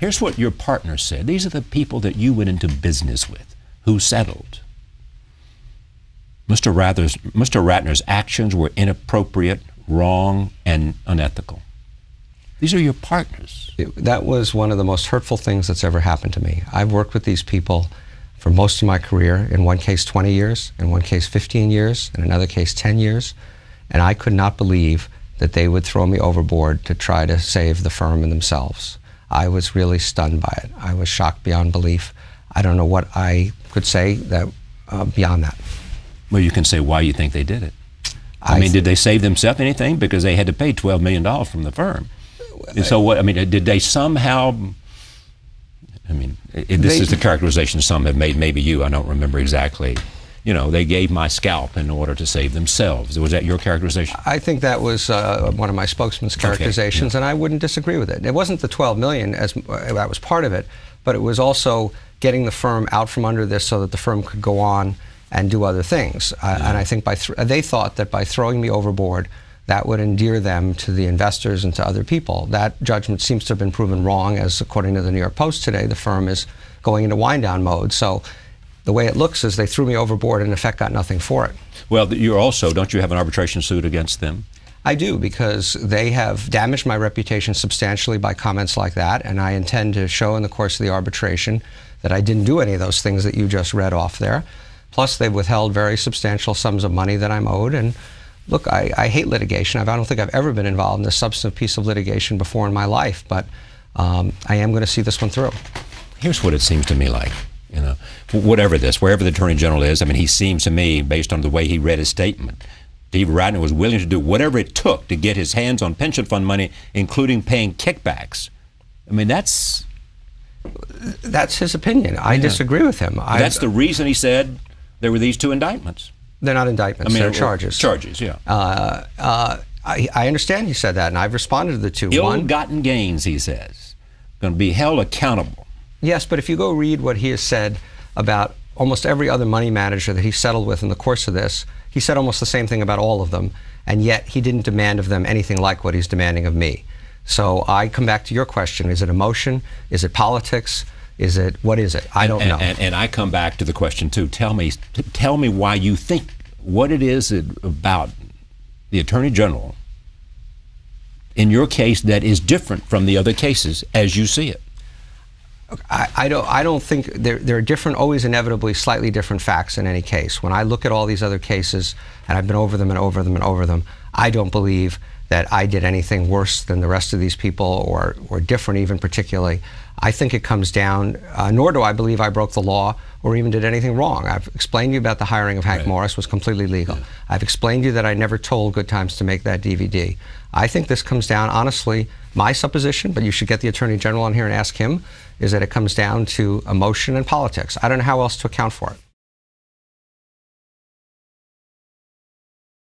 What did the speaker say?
Here's what your partner said. These are the people that you went into business with who settled. Mr. Rattner's, Mr. Rattner's actions were inappropriate, wrong, and unethical. These are your partners. It, that was one of the most hurtful things that's ever happened to me. I've worked with these people for most of my career, in one case 20 years, in one case 15 years, in another case 10 years, and I could not believe that they would throw me overboard to try to save the firm and themselves. I was really stunned by it. I was shocked beyond belief. I don't know what I could say that uh, beyond that. Well, you can say why you think they did it. I, I mean, did they save themselves anything because they had to pay twelve million dollars from the firm? And so, what I mean, did they somehow? I mean, this they, is the characterization some have made. Maybe you, I don't remember exactly. You know, they gave my scalp in order to save themselves. Was that your characterization? I think that was uh, one of my spokesman's characterizations, okay. yeah. and I wouldn't disagree with it. It wasn't the 12 million as uh, that was part of it, but it was also getting the firm out from under this so that the firm could go on and do other things. Uh, yeah. and I think by th- they thought that by throwing me overboard, that would endear them to the investors and to other people. That judgment seems to have been proven wrong, as according to the New York Post today, the firm is going into wind down mode. So the way it looks is they threw me overboard and in effect got nothing for it. Well, you're also, don't you have an arbitration suit against them? I do because they have damaged my reputation substantially by comments like that, and I intend to show in the course of the arbitration that I didn't do any of those things that you just read off there. Plus, they've withheld very substantial sums of money that I'm owed. And look, I, I hate litigation. I don't think I've ever been involved in a substantive piece of litigation before in my life, but um, I am going to see this one through. Here's what it seems to me like. Whatever this, wherever the attorney general is, I mean, he seems to me, based on the way he read his statement, Steve Rattner was willing to do whatever it took to get his hands on pension fund money, including paying kickbacks. I mean, that's that's his opinion. I yeah. disagree with him. That's the reason he said there were these two indictments. They're not indictments. I mean, they're charges. Charges, yeah. Uh, uh, I, I, understand he said that, and I've responded to the two. Ill-gotten gains, he says, going to be held accountable. Yes, but if you go read what he has said about almost every other money manager that he settled with in the course of this, he said almost the same thing about all of them, and yet he didn't demand of them anything like what he's demanding of me. So I come back to your question: Is it emotion? Is it politics? Is it what is it? I don't and, know. And, and, I come back to the question too. Tell me, tell me why you think what it is about the attorney general in your case that is different from the other cases as you see it. I, I, don't. I don't think there, there are different, always inevitably slightly different facts in any case. When I look at all these other cases, and I've been over them and over them and over them, I don't believe that I did anything worse than the rest of these people, or or different even particularly. I think it comes down, uh, nor do I believe I broke the law or even did anything wrong. I've explained to you about the hiring of Hank right. Morris was completely legal. Yeah. I've explained to you that I never told Good Times to make that DVD. I think this comes down, honestly, my supposition, but you should get the Attorney General on here and ask him, is that it comes down to emotion and politics. I don't know how else to account for it.